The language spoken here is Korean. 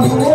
아프고